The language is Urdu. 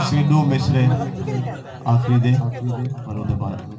سیدو مصرے آخری دے اور وہ بعد